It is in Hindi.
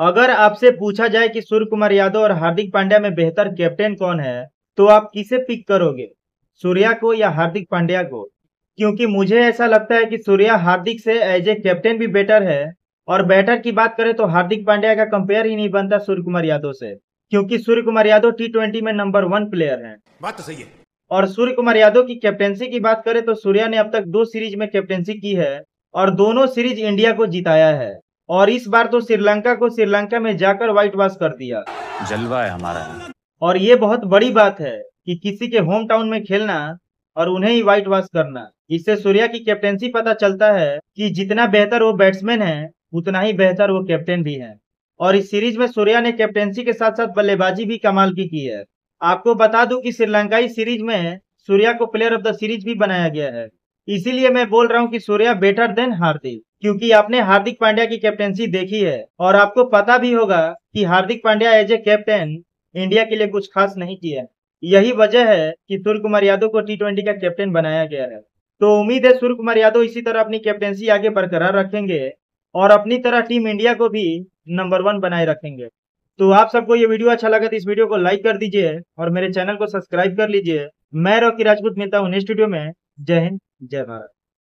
अगर आपसे पूछा जाए कि सूर्य कुमार यादव और हार्दिक पांड्या में बेहतर कैप्टन कौन है तो आप किसे पिक करोगे? सूर्या को या हार्दिक पांड्या को? क्योंकि मुझे ऐसा लगता है कि सूर्या हार्दिक से एज ए कैप्टन भी बेटर है और बैटर की बात करें तो हार्दिक पांड्या का कंपेयर ही नहीं बनता सूर्य कुमार यादव से क्योंकि सूर्य कुमार यादव टी ट्वेंटी में नंबर वन प्लेयर हैं। बात तो सही है। और सूर्य कुमार यादव की कैप्टेंसी की बात करें तो सूर्या ने अब तक दो सीरीज़ में कैप्टेंसी की है और दोनों सीरीज़ इंडिया को जिताया है। और इस बार तो श्रीलंका को श्रीलंका में जाकर व्हाइट वॉश कर दिया। जलवा है हमारा। और ये बहुत बड़ी बात है कि किसी के होम टाउन में खेलना और उन्हें ही व्हाइट वॉश करना इससे सूर्या की कैप्टेंसी पता चलता है कि जितना बेहतर वो बैट्समैन है उतना ही बेहतर वो कैप्टन भी है। और इस सीरीज़ में सूर्या ने कैप्टेंसी के साथ साथ बल्लेबाजी भी कमाल की की है। आपको बता दूँ कि श्रीलंकाई सीरीज़ में सूर्या को प्लेयर ऑफ़ द सीरीज़ भी बनाया गया है। इसीलिए मैं बोल रहा हूँ कि सूर्या बेटर देन हार्दिक, क्योंकि आपने हार्दिक पांड्या की कैप्टेंसी देखी है। और आपको पता भी होगा कि Hardik Pandya as a captain India के लिए कुछ खास नहीं किया यही वजह है कि सूर्य कुमार यादव को टी ट्वेंटी का कैप्टन बनाया गया है। तो उम्मीद है सूर्य कुमार यादव इसी तरह अपनी कैप्टेंसी आगे बरकरार रखेंगे और अपनी तरह टीम इंडिया को भी नंबर वन बनाए रखेंगे। तो आप सबको ये वीडियो अच्छा लगा तो इस वीडियो को लाइक कर दीजिए और मेरे चैनल को सब्सक्राइब कर लीजिए। मैं रॉकी राजपूत मिलता हूँ नेक्स्ट वीडियो में। जय हिंद जय भारत।